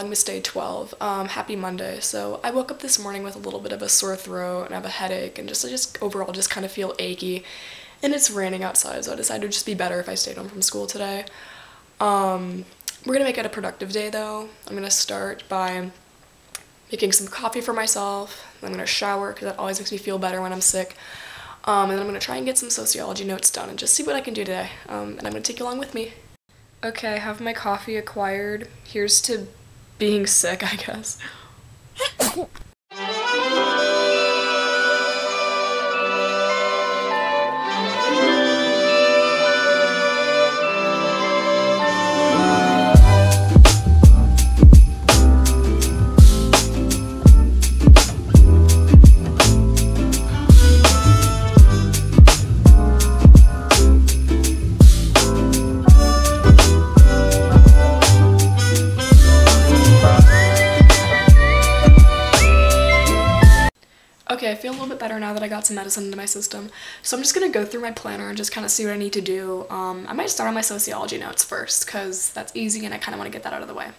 Vlogmas Day 12. Um, happy Monday. So I woke up this morning with a little bit of a sore throat and I have a headache and just I just overall just kind of feel achy. And it's raining outside, so I decided would just be better if I stayed home from school today. Um, we're gonna make it a productive day though. I'm gonna start by making some coffee for myself. I'm gonna shower because that always makes me feel better when I'm sick. Um, and then I'm gonna try and get some sociology notes done and just see what I can do today. Um, and I'm gonna take you along with me. Okay, I have my coffee acquired. Here's to being sick, I guess. Got some medicine into my system. So I'm just gonna go through my planner and just kind of see what I need to do. Um, I might start on my sociology notes first, because that's easy and I kind of want to get that out of the way.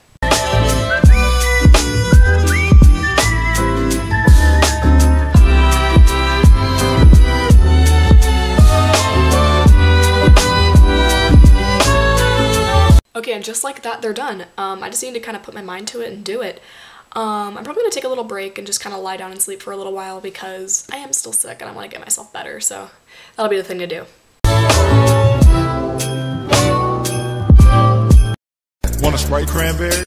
Okay, and just like that, they're done. Um, I just need to kind of put my mind to it and do it. Um, I'm probably gonna take a little break and just kind of lie down and sleep for a little while because I am still sick and I want to get myself better, so that'll be the thing to do. Want a Sprite cranberry?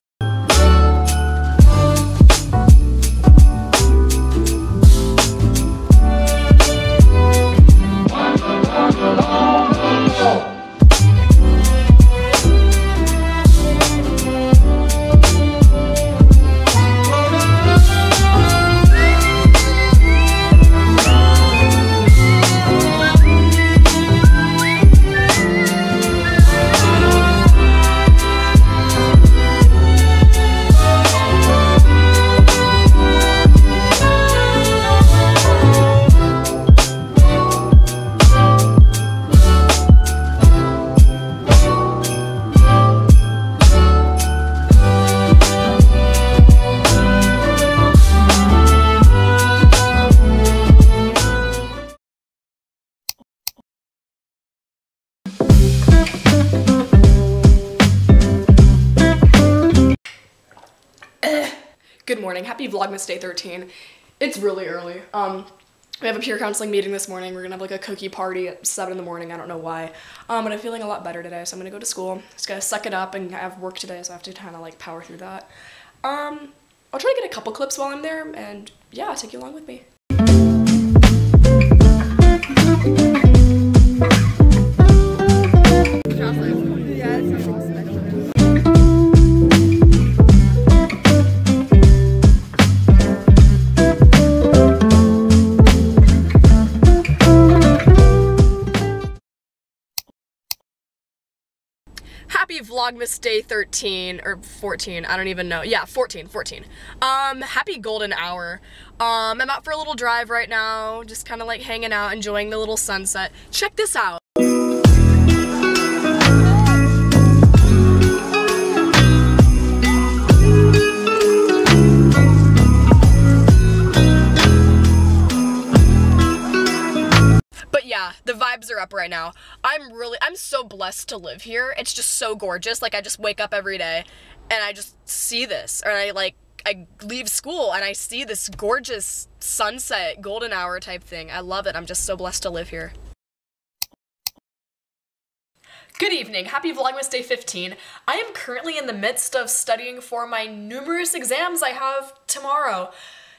Morning. Happy Vlogmas Day 13. It's really early. Um, we have a peer counseling meeting this morning. We're gonna have like a cookie party at 7 in the morning. I don't know why. Um, but I'm feeling a lot better today, so I'm gonna go to school. Just gotta suck it up and I have work today, so I have to kind of like power through that. Um, I'll try to get a couple clips while I'm there, and yeah, take you along with me. Vlogmas Day 13 or 14, I don't even know. Yeah, 14, 14. Um happy golden hour. Um I'm out for a little drive right now, just kind of like hanging out, enjoying the little sunset. Check this out. Yeah, the vibes are up right now. I'm really, I'm so blessed to live here. It's just so gorgeous. Like, I just wake up every day and I just see this. Or I, like, I leave school and I see this gorgeous sunset, golden hour type thing. I love it. I'm just so blessed to live here. Good evening. Happy Vlogmas Day 15. I am currently in the midst of studying for my numerous exams I have tomorrow.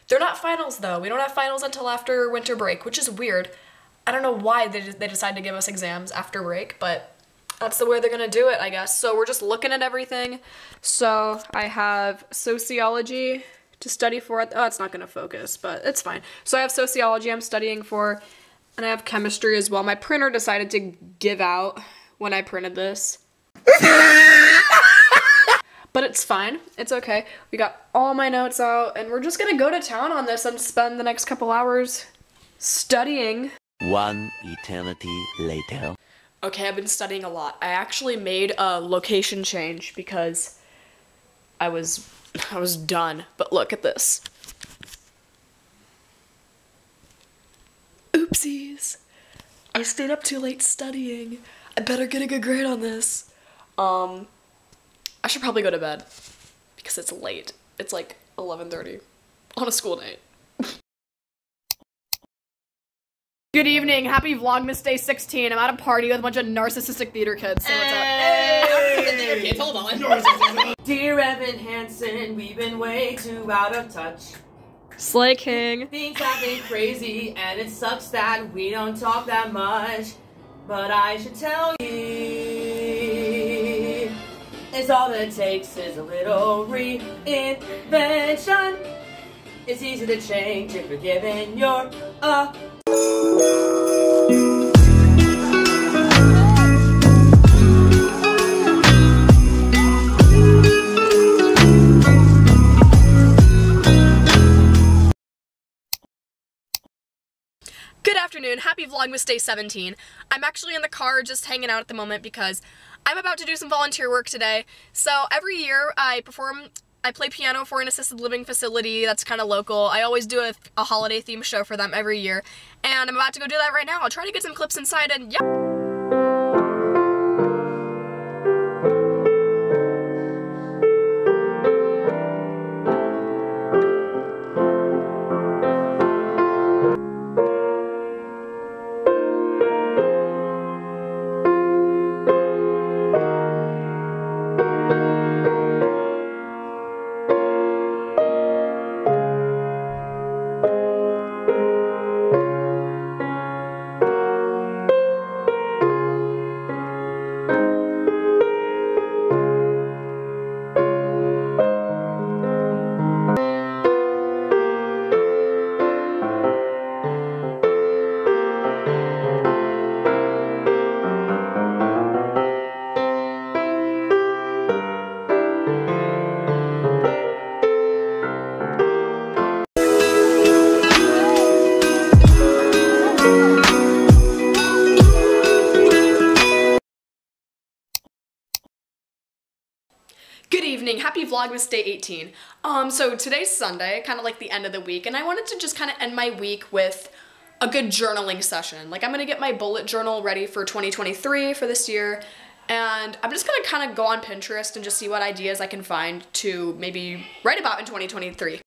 They're not finals though. We don't have finals until after winter break, which is weird. I don't know why they, they decided to give us exams after break, but that's the way they're gonna do it, I guess. So we're just looking at everything. So I have sociology to study for. Oh, it's not gonna focus, but it's fine. So I have sociology I'm studying for, and I have chemistry as well. My printer decided to give out when I printed this. but it's fine. It's okay. We got all my notes out, and we're just gonna go to town on this and spend the next couple hours studying. One eternity later. Okay, I've been studying a lot. I actually made a location change because I was I was done. But look at this. Oopsies. I stayed up too late studying. I better get a good grade on this. Um, I should probably go to bed because it's late. It's like 11:30 on a school night. Good evening. Happy Vlogmas Day 16. I'm at a party with a bunch of narcissistic theater kids. So what's up? kids, hold on. Dear Evan Hansen, we've been way too out of touch. Slay King. Things have been crazy, and it sucks that we don't talk that much. But I should tell you, it's all it takes is a little reinvention. It's easy to change if you're given your uh. Good afternoon. Happy Vlogmas Day 17. I'm actually in the car just hanging out at the moment because I'm about to do some volunteer work today. So every year I perform, I play piano for an assisted living facility that's kind of local. I always do a, a holiday theme show for them every year. And I'm about to go do that right now. I'll try to get some clips inside and yeah. Happy Vlogmas Day 18. Um, so today's Sunday, kind of like the end of the week, and I wanted to just kind of end my week with a good journaling session. Like I'm gonna get my bullet journal ready for 2023 for this year, and I'm just gonna kind of go on Pinterest and just see what ideas I can find to maybe write about in 2023.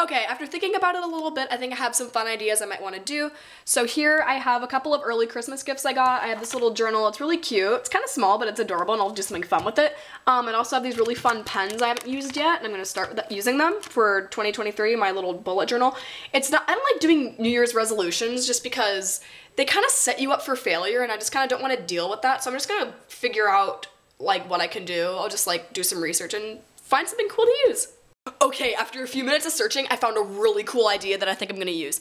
Okay, after thinking about it a little bit, I think I have some fun ideas I might want to do. So here I have a couple of early Christmas gifts I got. I have this little journal. It's really cute. It's kind of small, but it's adorable, and I'll do something fun with it. Um, and also have these really fun pens I haven't used yet, and I'm going to start using them for 2023, my little bullet journal. It's not, I don't like doing New Year's resolutions just because they kind of set you up for failure, and I just kind of don't want to deal with that. So I'm just going to figure out, like, what I can do. I'll just, like, do some research and find something cool to use. Okay, after a few minutes of searching, I found a really cool idea that I think I'm gonna use.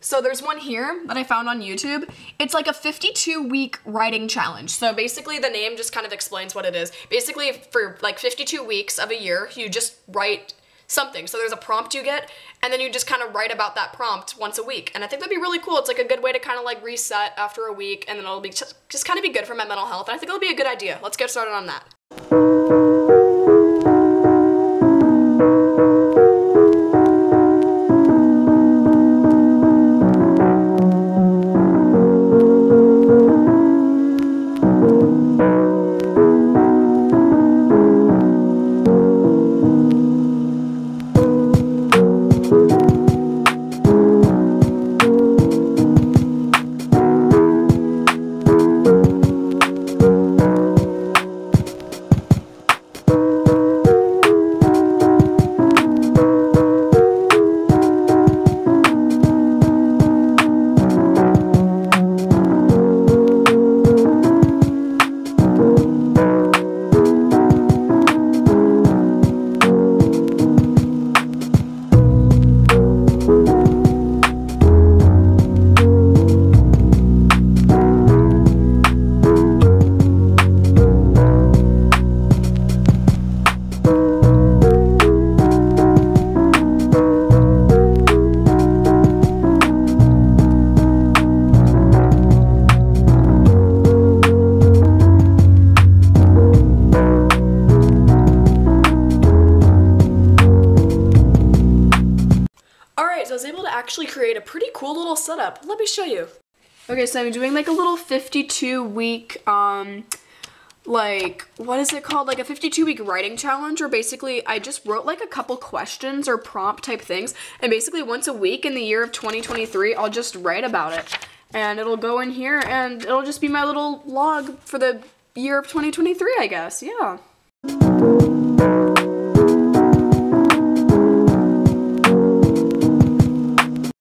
So there's one here that I found on YouTube. It's like a 52 week writing challenge. So basically the name just kind of explains what it is. Basically for like 52 weeks of a year, you just write something. So there's a prompt you get and then you just kind of write about that prompt once a week. And I think that'd be really cool. It's like a good way to kind of like reset after a week and then it'll be just, just kind of be good for my mental health. And I think it'll be a good idea. Let's get started on that. Actually create a pretty cool little setup. Let me show you. Okay, so I'm doing like a little 52 week, um, like, what is it called? Like a 52 week writing challenge or basically I just wrote like a couple questions or prompt type things. And basically once a week in the year of 2023, I'll just write about it. And it'll go in here and it'll just be my little log for the year of 2023, I guess. Yeah.